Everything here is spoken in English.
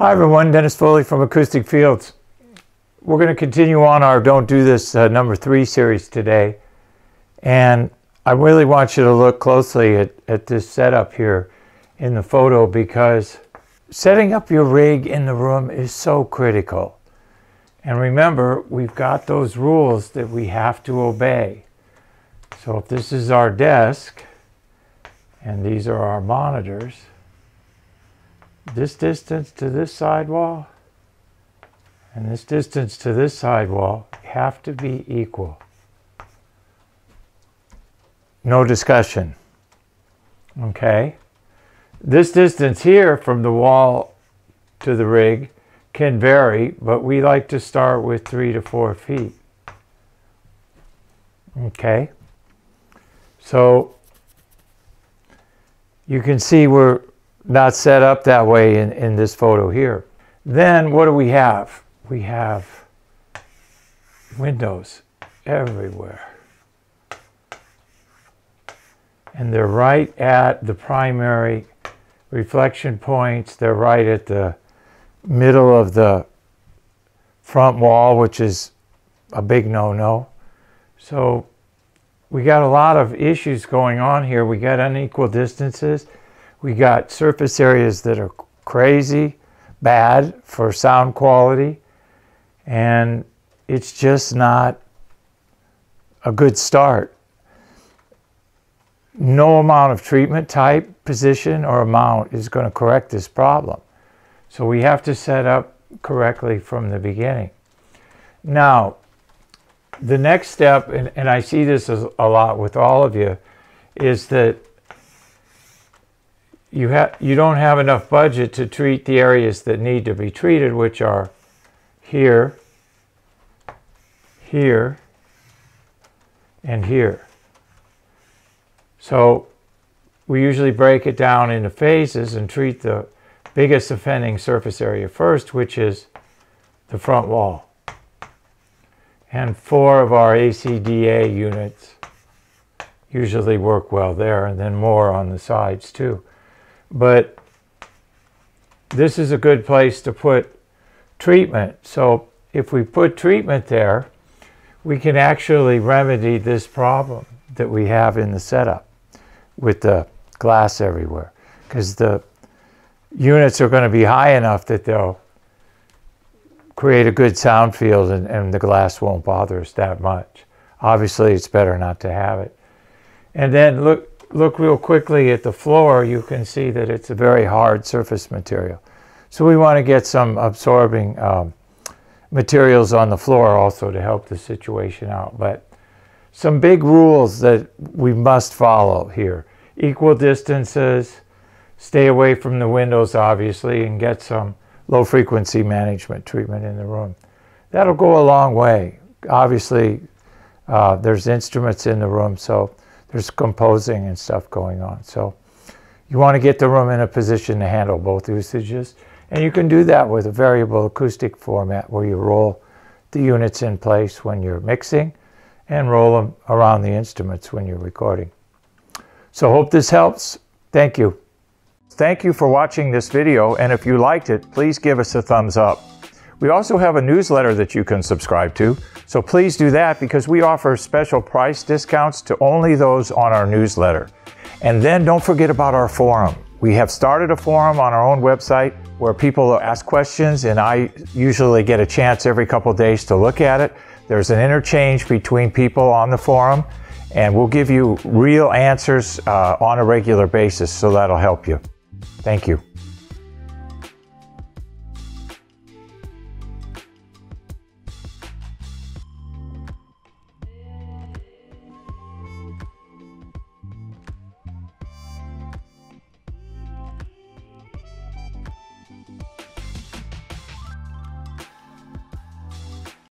Hi everyone, Dennis Foley from Acoustic Fields. We're going to continue on our Don't Do This uh, number three series today. And I really want you to look closely at, at this setup here in the photo because setting up your rig in the room is so critical. And remember, we've got those rules that we have to obey. So if this is our desk and these are our monitors, this distance to this sidewall and this distance to this sidewall have to be equal. No discussion. Okay? This distance here from the wall to the rig can vary, but we like to start with three to four feet. Okay? So you can see we're not set up that way in, in this photo here. Then what do we have? We have windows everywhere. And they're right at the primary reflection points. They're right at the middle of the front wall, which is a big no-no. So we got a lot of issues going on here. We got unequal distances. We got surface areas that are crazy bad for sound quality. And it's just not a good start. No amount of treatment type, position, or amount is going to correct this problem. So we have to set up correctly from the beginning. Now, the next step, and, and I see this a lot with all of you, is that you have you don't have enough budget to treat the areas that need to be treated, which are here, here, and here. So we usually break it down into phases and treat the biggest offending surface area first, which is the front wall. And four of our ACDA units usually work well there, and then more on the sides too. But this is a good place to put treatment. So if we put treatment there, we can actually remedy this problem that we have in the setup with the glass everywhere. Because the units are going to be high enough that they'll create a good sound field and, and the glass won't bother us that much. Obviously, it's better not to have it. And then look, look real quickly at the floor, you can see that it's a very hard surface material. So we want to get some absorbing um, materials on the floor also to help the situation out. But some big rules that we must follow here. Equal distances, stay away from the windows obviously, and get some low frequency management treatment in the room. That'll go a long way. Obviously, uh, there's instruments in the room, so there's composing and stuff going on. So you want to get the room in a position to handle both usages. And you can do that with a variable acoustic format where you roll the units in place when you're mixing and roll them around the instruments when you're recording. So hope this helps. Thank you. Thank you for watching this video, and if you liked it, please give us a thumbs up. We also have a newsletter that you can subscribe to, so please do that because we offer special price discounts to only those on our newsletter. And then don't forget about our forum. We have started a forum on our own website where people ask questions and I usually get a chance every couple days to look at it. There's an interchange between people on the forum and we'll give you real answers uh, on a regular basis so that'll help you. Thank you.